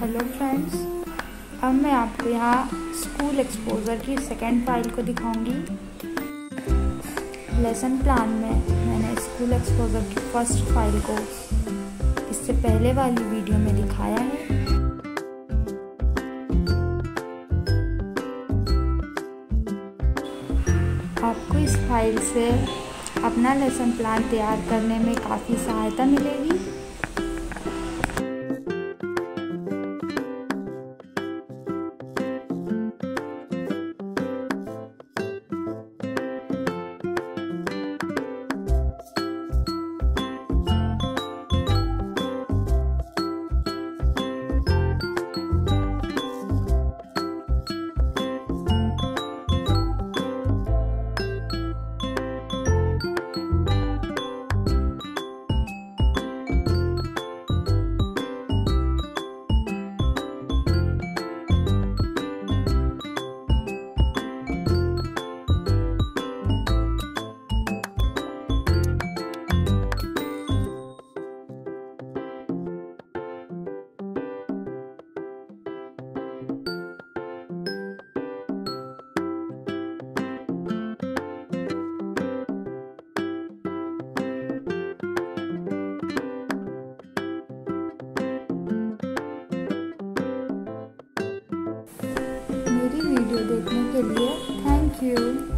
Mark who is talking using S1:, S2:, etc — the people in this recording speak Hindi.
S1: हेलो फ्रेंड्स अब मैं आपको यहाँ स्कूल एक्सपोज़र की सेकेंड फ़ाइल को दिखाऊँगी। लेसन प्लान में मैंने स्कूल एक्सपोज़र की फ़र्स्ट फ़ाइल को इससे पहले वाली वीडियो में दिखाया है। आपको इस फ़ाइल से अपना लेसन प्लान तैयार करने में काफ़ी सहायता मिलेगी। वीडियो देखने के लिए थैंक यू